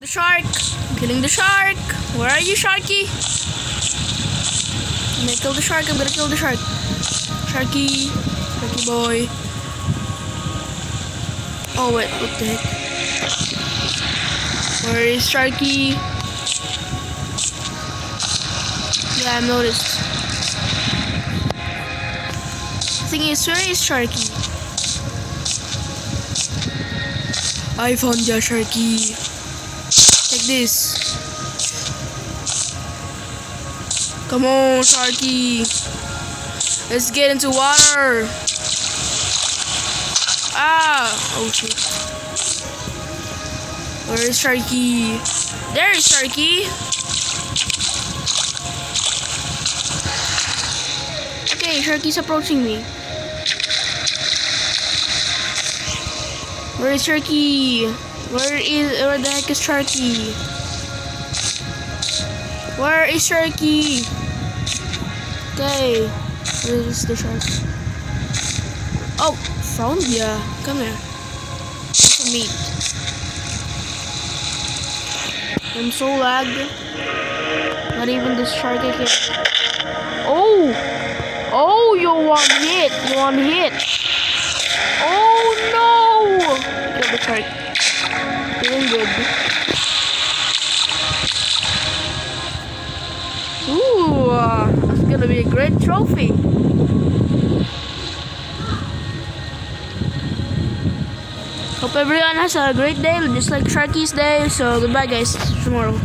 The shark! I'm killing the shark! Where are you, Sharky? I'm gonna kill the shark, I'm gonna kill the shark. Sharky, Sharky boy. Oh wait, what the heck? Where is Sharky? Yeah, I noticed. Thing is, where is Sharky? I found ya, Sharky. This. Come on, Sharky. Let's get into water. Ah! Oh. Where is Sharky? There is Sharky. Okay, Sharky's approaching me. Where is Sharky? Where is where the heck is Sharky? Where is Sharky? Okay. Where is the shark? Oh, found ya. Come here. Meat. I'm so lagged. Not even this shark can. Oh! Oh, you one hit. You one hit. Oh no! Kill the shark. Doing good. Ooh, uh, that's gonna be a great trophy. Hope everyone has a great day, just like Sharky's day. So goodbye, guys. Tomorrow.